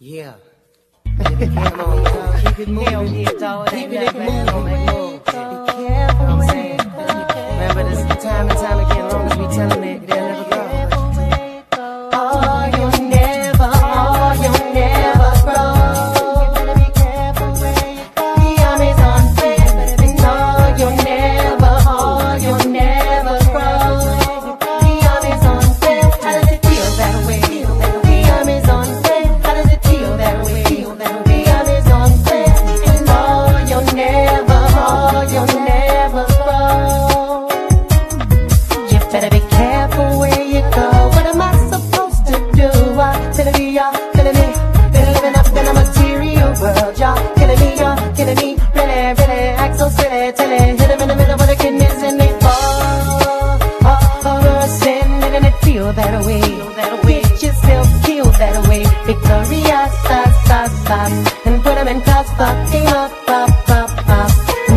Yeah. Keep it moving. Keep it moving. Hell yeah, dog. Keep it moving.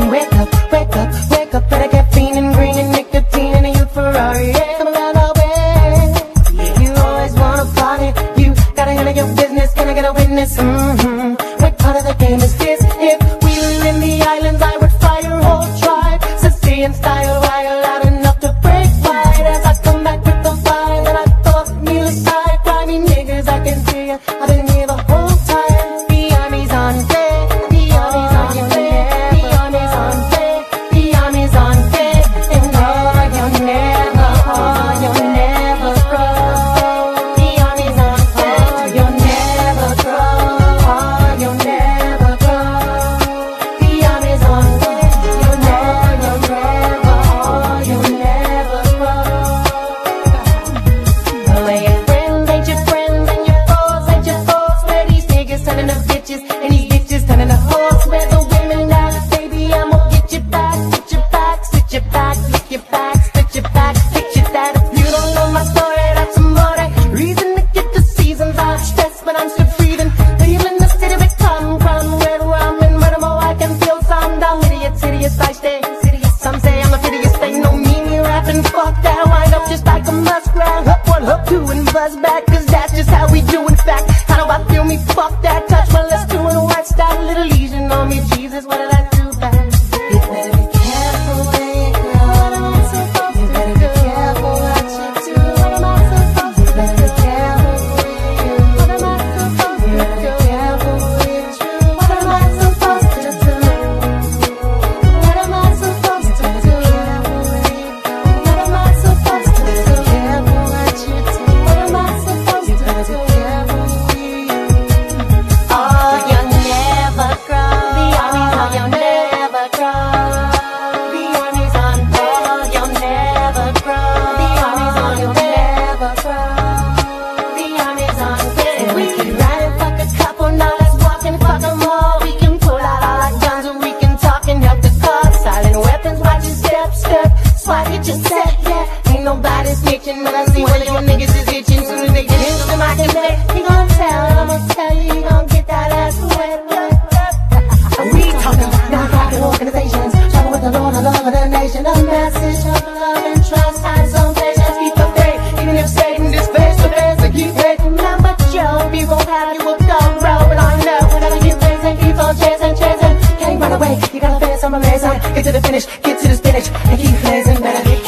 Wake up, wake up, wake up. And green and nicotine a youth Ferrari. Come around way. You always wanna party. You gotta handle your business. Can I get a witness? Mm-hmm. Part of the game? If we in the islands, I would whole tribe. Sicilian style, wild enough to break wide. As I come back with the I thought me niggas, I can see ya. Buzz back, cause that's just how we do. In fact, how do I feel me? Fuck that, touch my let's do it, white style, little lesion on me. Jesus, what yeah. Ain't nobody snitching, but I see one of your niggas is itching. Soon as they get into my connect, he gon' tell, I'ma tell you, he gon' get that ass wet. We talking non-profit organizations, trouble with the Lord, the love of the nation, a message of love and trust, have some patience, keep the faith, even if Satan is face to face, and keep faith. Remember, Joe, we gon' have you a dumb road, but I know whenever you chasing, keep on chasing, chasing, can't run away, you gotta face some amazing, get to the finish, get to the spinach, and keep blazing, better be